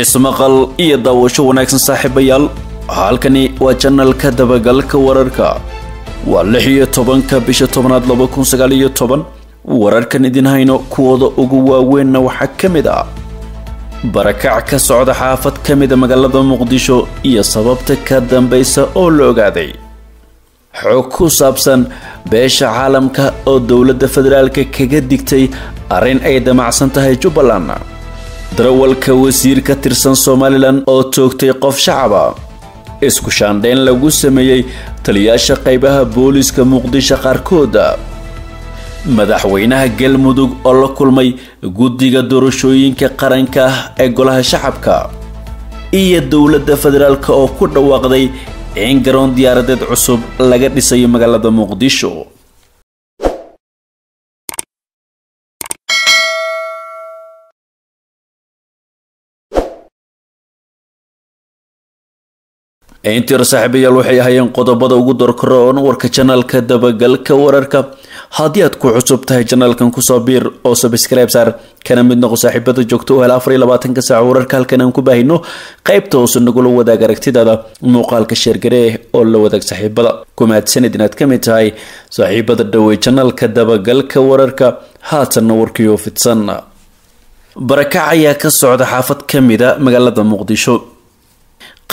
ismaqal iyo daawasho wanaagsan saaxiibayaal halkani waa janalka dabagalka wararka. Waa lix iyo tobanka bisha tobnaad laba kun sagaal iyo toban wararkan idin hayno kuwooda ugu waaweynna waxaa ka mid ah barakac ka socda xaafad ka mida magaalada muqdisho iyo sababta ka dambaysa oo la ogaaday. Xog ku saabsan beesha caalamka oo dowladda federaalka kaga digtay arrin ay damacsan tahay jubbaland darawalka wasiir ka tirsan somalilan oo toogtay qof shacaba. Isku shaandhayn lagu sameeyey taliyaasha qaybaha booliiska muqdisho qaarkooda. Madaxweynaha galmudug oo la kulmay guddiga doorashooyinka qaranka ah ee golaha shacabka. Iyo dowladda federaalk oo ku dhawaaqday in garoon diyaaradeed cusub laga dhisayo magaalada muqdisho intiir saaxiibayaal waxay ahaayeen qodobada ugu dorkaroon warka janaalka dabagalka wararka. Haddii aad ku cusub tahay janaalkan ku soo biir oo sabscribe saar kana mid noqo saaxiibada joogto u hel afar iyo labaatanka saac wararka halkan aan ku baahino qaybta hoose nagula wadaag aragtidaada muuqaalka sheergaree oo la wadaag saaxiibada. Kumaadsanid inaad ka mid tahay saaxiibada dhowey janaalka dabagalka wararka haatanna warkiioo fidsan. Barakac ayaa ka socda xaafad ka mida magaalada muqdisho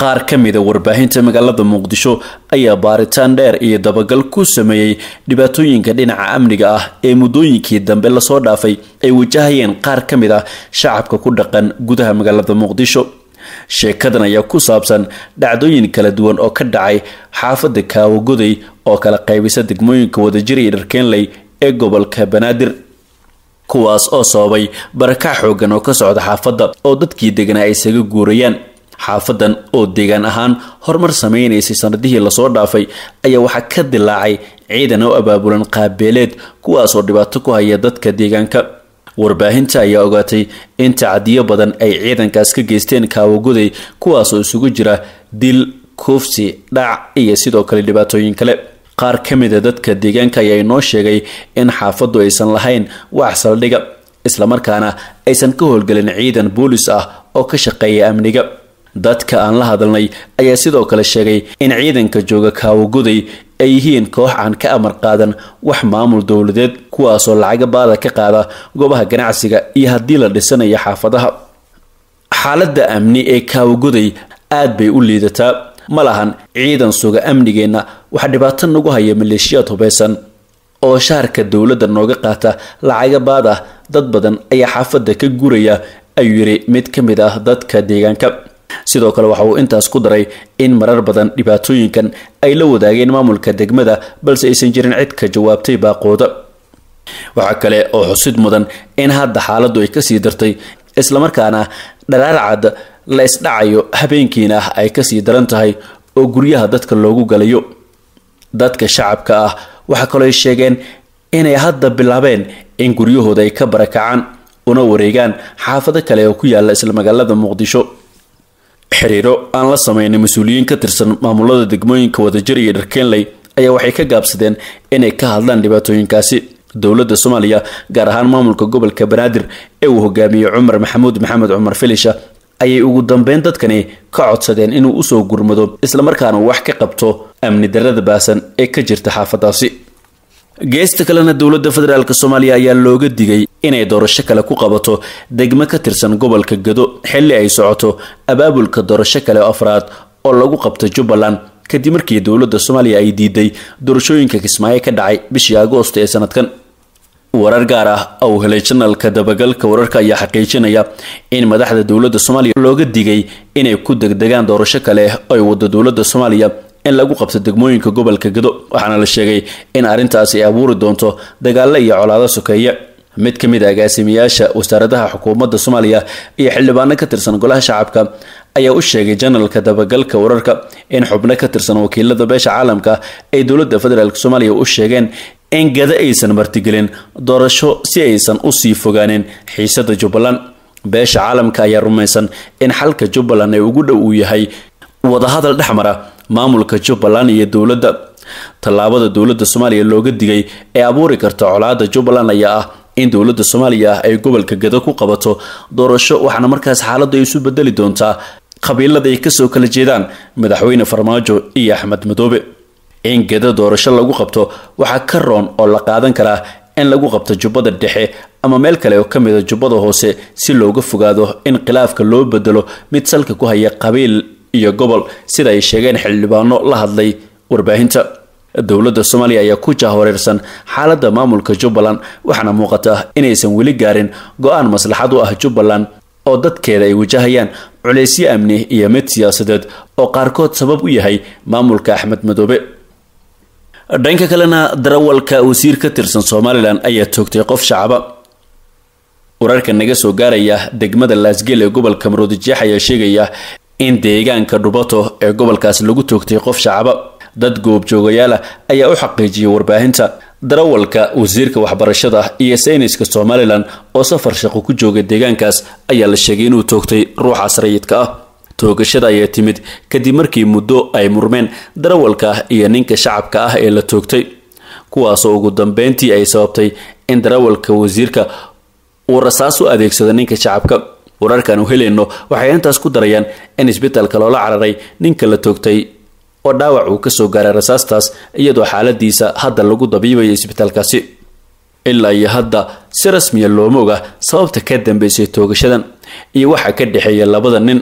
qaar ka mida warbaahinta magaalada muqdisho ayaa baaritaan dheer iyo dabagal ku sameeyey dhibaatooyinka dhinaca amniga ah ee muddooyinkii dambe la soo dhaafay ay wajahayeen qaar ka mid ah shacabka ku dhaqan gudaha magaalada muqdisho. Sheekadan ayaa ku saabsan dhacdooyin kala duwan oo ka dhacay xaafada kaawagoday oo kala qaybisa degmooyinka wadajir iyo dharkeenley ee gobolka banaadir kuwaas oo sababay barakac xoogan oo ka socda xaafadda oo dadkii deganaa ay isaga guurayaan xaafadan oo deegaan ahaan horumar sameynaysay sanadihii la soo dhaafay ayaa waxaa ka dilaacay ciidan oo abaabulan qaabeeleed kuwaasoo dhibaato ku haya dadka deegaanka. Warbaahinta ayaa ogaatay in tacadiyo badan ay ciidankaas ka geysteen kaawagoday kuwaasoo isugu jira dil kuufsi dhac iyo sidoo kale dhibaatooyin kale. Qaar ka mida dadka deegaanka ayaa inoo sheegay in xaafaddu aysan lahayn wax saldhiga islamarkaana aysan ka howlgelin ciidan boolis ah oo ka shaqeeya amniga dadka aan la hadalnay ayaa sidoo kale sheegay in ciidanka jooga kaawagoday ay yihiin koox aan ka amar qaadan wax maamul dowladeed kuwaasoo lacaga baada ka qaada goobaha ganacsiga iyo haddii la dhisanayo xaafadaha. Xaaladda amni ee kaawagoday aad bay u liidataa. Ma lahan ciidan suga amnigeenna waxaa dhibaato nagu haya maleeshiyaad hubeysan. Oo shaarka dowladda nooga qaata lacaga baad ah dad badan ayaa xaafadda ka guraya ayuu yidhi mid ka mid ah dadka deegaanka sidoo kale waxa uu intaas ku daray in marar badan dhibaatooyinkan ay la wadaageen maamulka degmada balse aysan jirin cid ka jawaabtay baaqooda. Waxaa kale oo xusid mudan in hadda xaaladdu ay ka sii dartay islamarkaana dharaarcad la isdhacayo habeenkiina ah ay ka sii daran tahay oo guryaha dadka loogu galayo. Dadka shacabka ah waxaa kaloo ay sheegeen inay hadda bilaabeen in guryahooda ay ka barakacaan una wareegaan xaafado kale oo ku yaalla isla magaalada muqdisho xiriiro aan la sameynay mas'uuliyiin ka tirsan maamulada degmooyinka wadajir iyo dharkeenley ayaa waxay ka gaabsadeen inay ka hadlaan dhibaatooyinkaasi. Dowladda soomaaliya gaar ahaan maamulka gobolka banaadir ee uu hogaamiyey cumar maxamuud maxamed cumar filisha ayay ugu dambeyn dadkani ka codsadeen inuu u soo gurmado islamarkaana wax ka qabto amni darada baasan ee ka jirta xaafadaasi geesta kalena dowladda federaalk soomaaliya ayaa looga digay inay doorasho kale ku qabato degmo ka tirsan gobolka gado xilli ay socoto abaabulka doorasho kale oo afraad oo lagu qabto jubbaland. Kadib markii dowladda soomaaliya ay diiday doorashooyinka kismaayo ka dhacay bishii agoosto ee sanadkan. Warar gaar ah ou helay janalka dabagalka wararka ayaa xaqiijinaya in madaxda dowladda soomaaliya looga digay inay ku degdegaan doorasho kale oo ay wado dowladda soomaaliya in lagu qabto degmooyinka gobolka gado waxaana la sheegay in arrintaasi ay abuuri doonto dagaalo iyo colaado sokeeye mid ka mid a agaasimayaasha wasaaradaha xukuumadda soomaaliya iyo xildhibaano ka tirsan golaha shacabka ayaa u sheegay janalka dabagalka wararka in xubno ka tirsan wakiilada beesha caalamka ay dowladda federaalk soomaaliya u sheegeen in gada aysan martigelin doorasho si aysan u sii fogaanin xiisada jubbaland. Beesha caalamka ayaa rumaysan in xalka jubbaland ee ugu dhow uu yahay wadahadal dhexmara maamulka jubbaland iyo dowladda. Tallaabada dowladda soomaaliya looga digay ee abuuri karta colaada jubbaland ayaa ah in dowladda soomaaliya ay gobolka gado ku qabato doorasho waxaana markaas xaaladdu ay isu bedeli doontaa qabiilada ay ka soo kala jeedaan madaxweyne farmaajo iyo axmed madoobe. In gado doorasho lagu qabto waxaa ka roon oo la qaadan karaa in lagu qabto jubbada dhexe ama meel kale oo ka mid a jubbada hoose si looga fogaado in khilaafka loo bedelo mid salka ku haya qabiil iyo gobol sida ay sheegeen xildhibaano la hadlay warbaahinta. Dowladda soomaaliya ayaa ku jahwareersan xaaladda maamulka jubbaland waxaana muuqata inaysan weli gaarin go'aan maslaxad u ah jubbaland oo dadkeeda ay wajahayaan culeysyo amni iyo mid siyaasadeed oo qaarkood sabab u yahay maamulka axmed madoobe. Dhanka kalena darawalka wasiir ka tirsan somalilan ayaa toogtay qof shacaba. Wararka naga soo gaaraya degmada laasgel ee gobolka maroodijeex ayaa sheegaya in deegaanka dhubato ee gobolkaas lagu toogtay qof shacaba dad goobjoogayaal ah ayaa u xaqiijiyay warbaahinta. Darawalka wasiirka waxbarashada iyo sayniska somalilan oo safar shaqo ku jooga deegaankaas ayaa la sheegay inuu toogtay ruuxaas rayidka ah. Toogashada ayaa timid kadib markii muddo ay murmeen darawalka iyo ninka shacabka ah ee la toogtay. Kuwaasoo ugu dambeyntii ay sababtay in darawalka wasiirka uu rasaas u adeegsado ninka shacabka wararkaanu helayno waxay intaas ku darayaan in isbitaalka loola cararay ninka la toogtay oo dhaawac uu ka soo gaaray rasaastaas iyadoo xaaladiisa hadda lagu dabiibayo isbitaalkaasi. Ilaa iyo hadda si rasmiya looma oga sababta ka dambeysay toogashadan iyo waxa ka dhexeeya labada nin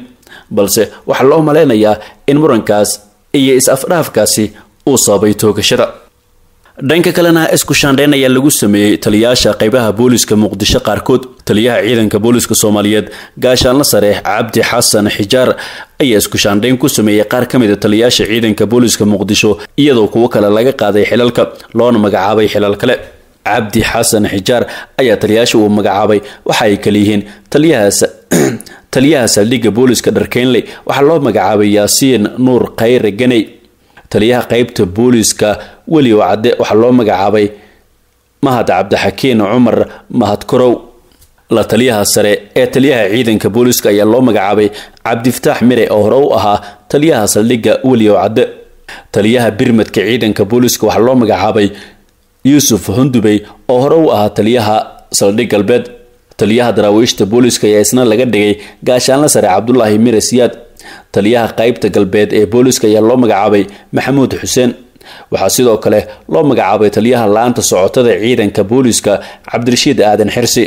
balse waxaa loo maleynayaa in murankaas iyo is-afdhaafkaasi uu sababay toogashada. Dhanka kalena isku shaandheyn ayaa lagu sameeyey taliyayaasha qeybaha booliska muqdisho qaarkood taliyaha ciidanka booliska soomaaliyeed gaashaanla sare cabdi xasan xijaar ayaa isku shaandheyn ku sameeyey qaar ka mid a taliyayaasha ciidanka booliska muqdisho iyadoo kuwo kale laga qaaday xilalka loona magacaabay xilal kale. Cabdi xasan xijaar ayaa taliyayaasha uu magacaabay waxa ay kala yihiin taliyahaas taliyaha saldhigga booliska dharkeynley waxaa loo magacaabay yaasiin nuur khayre ganey taliyaha qeybta booliska weli oo cadde waxaa loo magacaabay mahad cabdixakiin cumar mahad korow la taliyaha sare ee taliyaha ciidanka booliska ayaa loo magacaabay cabdifataax mire oo hore u ahaa taliyaha saldhigga weli oo cadde. Taliyaha birmadka ciidanka booliska waxaa loo magacaabay yuusuf hundubey oo hore u ahaa taliyaha saldhig galbeed. Taliyaha daraawiishta booliska ayaa isna laga dhigay gaashaanla sare cabdulaahi mire siyaad. Taliyaha qeybta galbeed ee booliska ayaa loo magacaabay maxamuud xuseen. Waxaa sidoo kale loo magacaabay taliyaha la'aanta socotada ciidanka booliska cabdirashiid aadan xirsi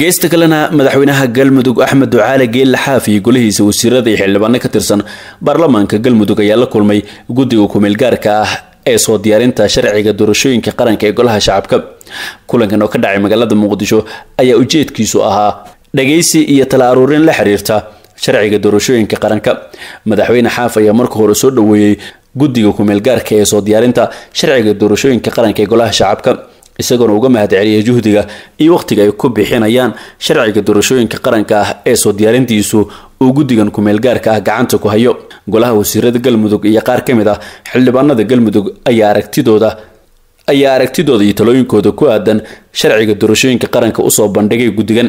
geesta kalena madaxweynaha galmudug axmed ducaale geelle xaaf iyo golihiisa wasiirada iyo xildhibaano ka tirsan baarlamaanka galmudug ayaa la kulmay guddiga kumeelgaarka ah ee soo diyaarinta sharciga doorashooyinka qaranka ee golaha shacabka. Kulankan oo ka dhacay magaalada muqdisho ayaa ujeedkiisu ahaa dhagaysi iyo tala aruurin la xiriirta sharciga doorashooyinka qaranka. Madaxweyne xaaf ayaa marka hore soo dhaweeyey guddiga kumeelgaarka ee soo diyaarinta sharciga doorashooyinka qaranka ee golaha shacabka isagoona uga mahad celiyay juhdiga iyo wakhtiga ay ku bixinayaan sharciga doorashooyinka qaranka ah ee soo diyaarintiisu uu guddigan kumeelgaarka ah gacanta ku hayo. Golaha wasiirada galmudug iyo qaar ka mid ah xildhibaanada galmudug ayaa aragtidooda ayaa aragtidooda iyo talooyinkooda ku aadan sharciga doorashooyinka qaranka u soo bandhigay guddigan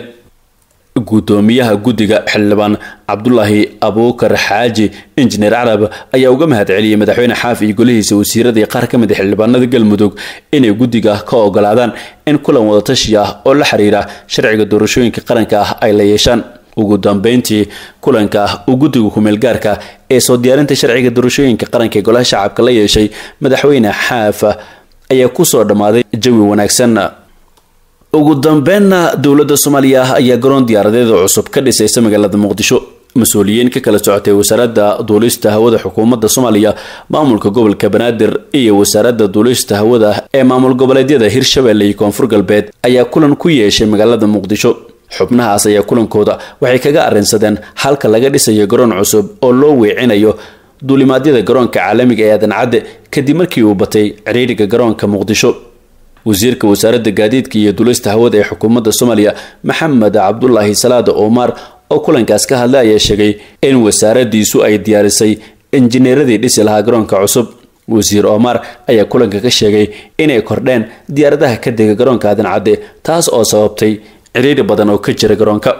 guddoomiyaha guddiga xildhibaan cabdulaahi abuukar xaaji injineer carab ayaa uga mahad celiyey madaxweyne xaaf iyo golihiisa wasiirada iyo qaar ka mid a xildhibaanada galmudug inay guddiga ka ogolaadaan in kulan wadatashi ah oo la xiriira sharciga doorashooyinka qaranka ah ay la yeeshaan. Ugu dambeyntii kulanka uu guddiga kumeelgaarka ee soo diyaarinta sharciga doorashooyinka qaranka ee golaha shacabka la yeeshay madaxweyne xaaf ayaa ku soo dhammaaday jawi wanaagsan ugu dambeynna dowladda soomaaliya ayaa garoon diyaaradeeda cusub ka dhisaysa magaalada muqdisho. Mas'uuliyiin ka kala socotay wasaaradda duulista hawada xukuumadda soomaaliya maamulka gobolka banaadir iyo wasaaradda duulista hawada ee maamul goboleedyada hirshabelle iyo koonfur galbeed ayaa kulan ku yeeshay magaalada muqdisho. Xubnahaas ayaa kulankooda waxay kaga arrinsadeen halka laga dhisayo garoon cusub oo loo weecinayo duulimaadyada garoonka caalamiga ee aadan cadde kadib markii uu batay ciriiriga garoonka muqdisho wasiirka wasaaradda gaadiidka iyo duulista hawada ee xukuumadda soomaaliya maxamed cabdulaahi salaada omar oo kulankaas ka hadlay ayaa sheegay in wasaaradiisu ay diyaarisay injineeradii dhisi lahaa garoonka cusub. Wasiir omar ayaa kulanka ka sheegay inay kordheen diyaaradaha ka dega garoonka aadan cadde taas oo sababtay ciriiri badan oo ka jira garoonka.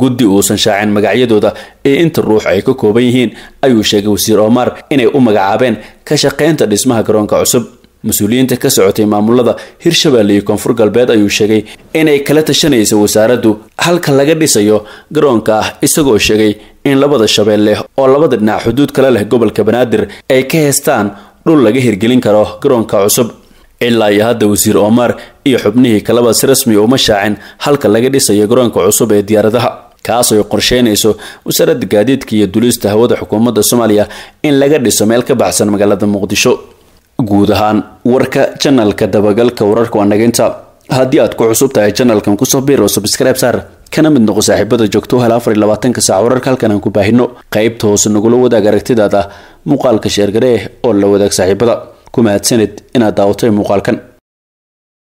Guddi uusan shaacin magacyadooda ee inta ruux ay ka kooban yihiin ayuu sheegay wasiir omar inay u magacaabeen ka shaqeynta dhismaha garoonka cusub mas'uuliyiinta ka socotay maamulada hirshabeelle iyo koonfur galbeed ayuu sheegay inay kala tashanaysa wasaaraddu halka laga dhisayo garoonka ah isagoo sheegay in labada shabeelle oo labada dhinac xuduud kala leh gobolka banaadir ay ka heestaan dhul laga hirgelin karo garoonka cusub. Ilaa iyo hadda wasiir omar iyo xubnihii kaleba si rasmi uma shaacin halka laga dhisayo garoonka cusub ee diyaaradaha. Kaas ay qorsheynayso wasaaradda gaadiidka iyo duulista hawada xukuumadda soomaaliya in laga dhiso meel ka baxsan magaalada muqdisho guud ahaan warka janalka dabagalka wararka waa nageynta haddii aad ku cusub tahay janalkan ku soo biir oo subscribe saar kana mid noqo saaxiibada joogto hel afar iyo labaatanka saac wararka halkan aan ku baahino. Qaybta hoose nagula wadaag aragtidaada muuqaalka sheergaree oo la wadaag saaxiibada. Ku mahadsanid inaad daawatay muuqaalkan